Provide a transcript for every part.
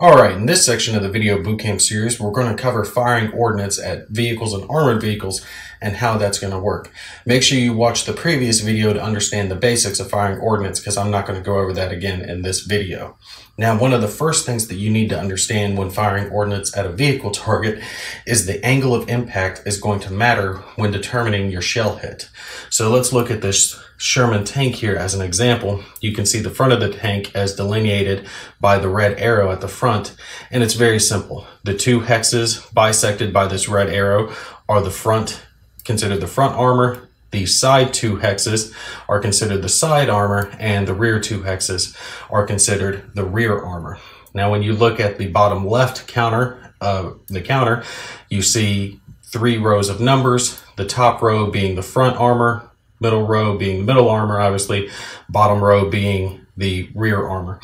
All right, in this section of the video bootcamp series, we're going to cover firing ordnance at vehicles and armored vehicles and how that's going to work. Make sure you watch the previous video to understand the basics of firing ordnance because I'm not going to go over that again in this video. Now, one of the first things that you need to understand when firing ordnance at a vehicle target is the angle of impact is going to matter when determining your shell hit. So let's look at this Sherman tank here as an example. You can see the front of the tank as delineated by the red arrow at the front, and it's very simple. The two hexes bisected by this red arrow are the front, considered the front armor, the side two hexes are considered the side armor and the rear two hexes are considered the rear armor. Now, when you look at the bottom left counter, uh, the counter, you see three rows of numbers, the top row being the front armor, middle row being the middle armor, obviously, bottom row being the rear armor.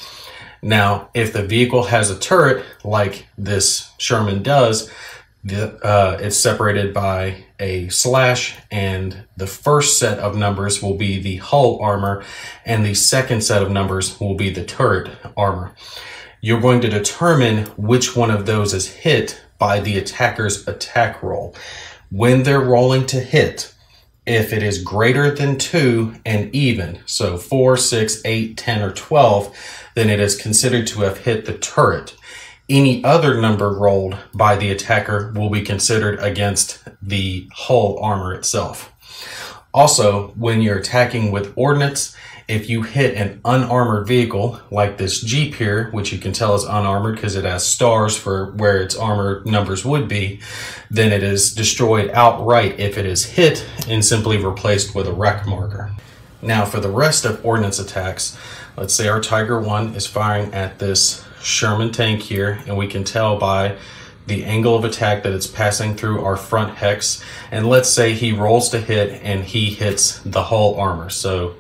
Now, if the vehicle has a turret like this Sherman does, the, uh, it's separated by a slash and the first set of numbers will be the hull armor and the second set of numbers will be the turret armor. You're going to determine which one of those is hit by the attacker's attack roll. When they're rolling to hit, if it is greater than 2 and even, so 4, 6, 8, 10, or 12, then it is considered to have hit the turret. Any other number rolled by the attacker will be considered against the hull armor itself. Also, when you're attacking with ordnance, if you hit an unarmored vehicle like this Jeep here, which you can tell is unarmored because it has stars for where its armor numbers would be, then it is destroyed outright if it is hit and simply replaced with a wreck marker. Now for the rest of ordnance attacks, let's say our Tiger 1 is firing at this Sherman tank here, and we can tell by the angle of attack that it's passing through our front hex. And let's say he rolls to hit and he hits the hull armor. So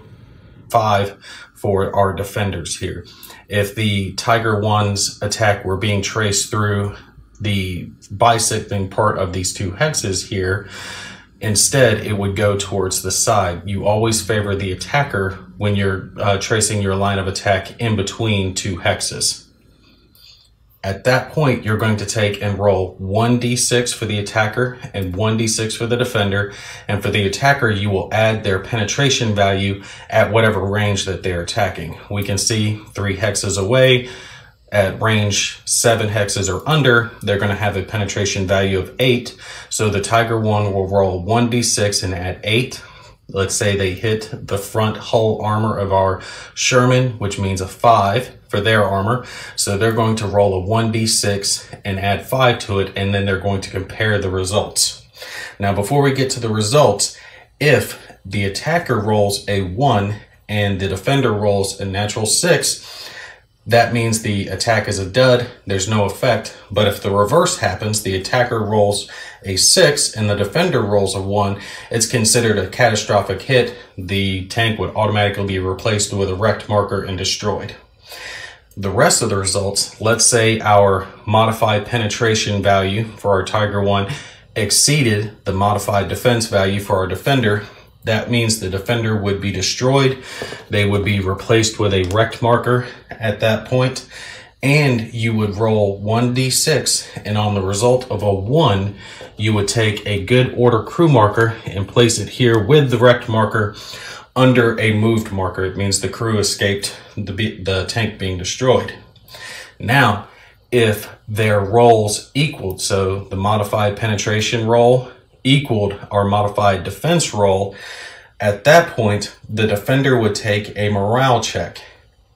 five for our defenders here. If the Tiger 1's attack were being traced through the bisecting part of these two hexes here, Instead, it would go towards the side. You always favor the attacker when you're uh, tracing your line of attack in between two hexes. At that point, you're going to take and roll 1d6 for the attacker and 1d6 for the defender. And for the attacker, you will add their penetration value at whatever range that they're attacking. We can see three hexes away. At range seven hexes or under, they're going to have a penetration value of eight. So the Tiger 1 will roll 1d6 and add eight. Let's say they hit the front hull armor of our Sherman, which means a five for their armor. So they're going to roll a 1d6 and add 5 to it, and then they're going to compare the results. Now, before we get to the results, if the attacker rolls a 1 and the defender rolls a natural 6, that means the attack is a dud, there's no effect. But if the reverse happens, the attacker rolls a 6 and the defender rolls a 1, it's considered a catastrophic hit. The tank would automatically be replaced with a wrecked marker and destroyed the rest of the results, let's say our modified penetration value for our Tiger 1 exceeded the modified defense value for our defender, that means the defender would be destroyed. They would be replaced with a wrecked marker at that point, and you would roll 1d6, and on the result of a 1, you would take a good order crew marker and place it here with the wrecked marker under a moved marker. It means the crew escaped the, the tank being destroyed. Now, if their rolls equaled, so the modified penetration roll equaled our modified defense roll, at that point, the defender would take a morale check.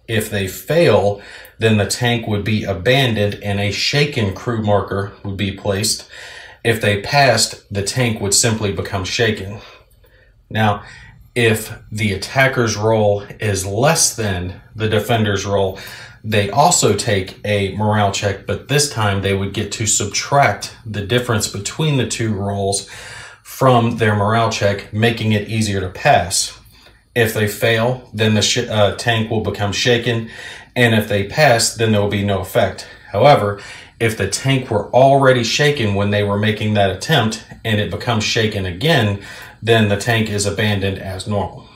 If they fail, then the tank would be abandoned and a shaken crew marker would be placed. If they passed, the tank would simply become shaken. Now, if the attacker's roll is less than the defender's roll, they also take a morale check, but this time they would get to subtract the difference between the two rolls from their morale check, making it easier to pass. If they fail, then the uh, tank will become shaken, and if they pass, then there will be no effect. However, if the tank were already shaken when they were making that attempt and it becomes shaken again, then the tank is abandoned as normal.